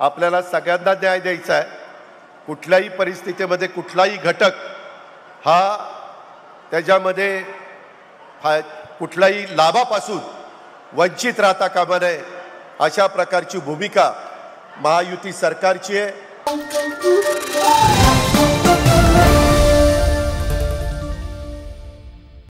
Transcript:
आपल्याला सगळ्यांना न्याय द्यायचा आहे. कुठल्याही परिस्थितीमध्ये कुठलाही घटक हा त्याच्यामध्ये फा कुठलाही लाभापासून वंचित राहता कामा नये अशा प्रकारची भूमिका महायुती सरकारची आहे.